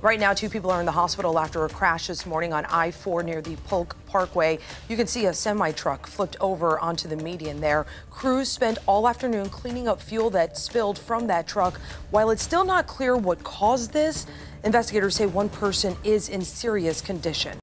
Right now, two people are in the hospital after a crash this morning on I-4 near the Polk Parkway. You can see a semi-truck flipped over onto the median there. Crews spent all afternoon cleaning up fuel that spilled from that truck. While it's still not clear what caused this, investigators say one person is in serious condition.